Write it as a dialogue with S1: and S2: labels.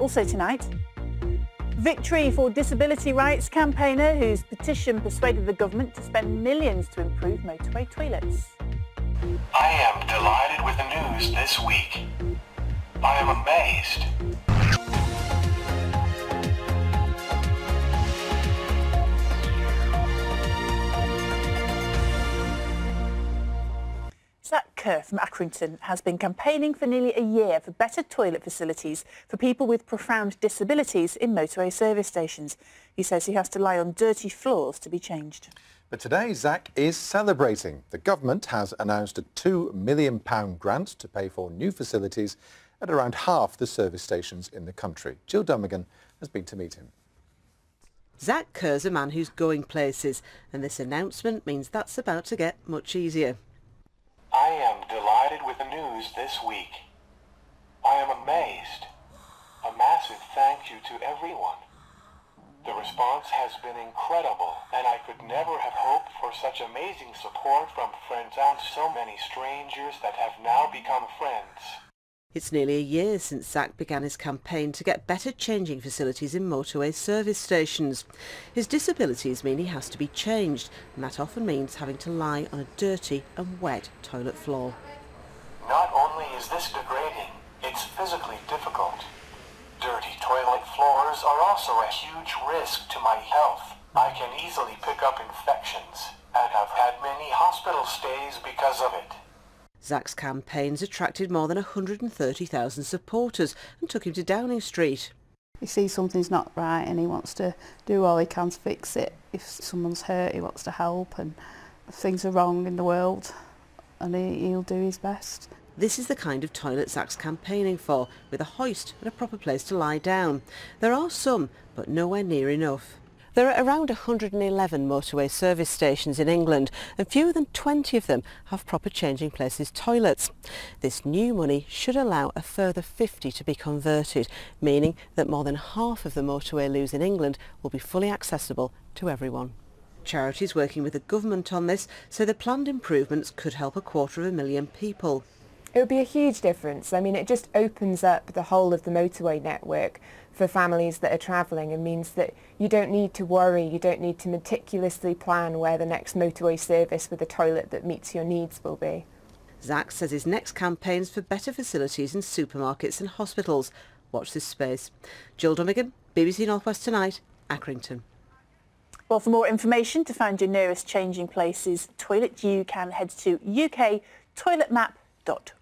S1: Also tonight, victory for disability rights campaigner whose petition persuaded the government to spend millions to improve motorway toilets.
S2: I am delighted with the news this week. I am amazed.
S1: Kerr from Accrington has been campaigning for nearly a year for better toilet facilities for people with profound disabilities in motorway service stations. He says he has to lie on dirty floors to be changed.
S3: But today, Zack is celebrating. The government has announced a £2 million grant to pay for new facilities at around half the service stations in the country. Jill Dummigan has been to meet him.
S4: Zack Kerr's a man who's going places, and this announcement means that's about to get much easier.
S2: I am delighted with the news this week. I am amazed. A massive thank you to everyone. The response has been incredible, and I could never have hoped for such amazing support from friends and so many strangers that have now become friends.
S4: It's nearly a year since Zack began his campaign to get better changing facilities in motorway service stations. His disabilities mean he has to be changed, and that often means having to lie on a dirty and wet toilet floor.
S2: Not only is this degrading, it's physically difficult. Dirty toilet floors are also a huge risk to my health. I can easily pick up infections and have had many hospital stays because of it.
S4: Zack's campaigns attracted more than 130,000 supporters and took him to Downing Street.
S5: He sees something's not right and he wants to do all he can to fix it. If someone's hurt, he wants to help and if things are wrong in the world and he, he'll do his best.
S4: This is the kind of toilet Zack's campaigning for, with a hoist and a proper place to lie down. There are some, but nowhere near enough. There are around 111 motorway service stations in England and fewer than 20 of them have proper changing places toilets. This new money should allow a further 50 to be converted, meaning that more than half of the motorway loos in England will be fully accessible to everyone. Charities working with the government on this say the planned improvements could help a quarter of a million people.
S6: It would be a huge difference. I mean, it just opens up the whole of the motorway network for families that are travelling and means that you don't need to worry, you don't need to meticulously plan where the next motorway service with a toilet that meets your needs will be.
S4: Zack says his next campaign's for better facilities in supermarkets and hospitals. Watch this space. Jill Dummigan, BBC Northwest Tonight, Accrington.
S1: Well, for more information to find your nearest changing places toilet, you can head to uktoiletmap.org.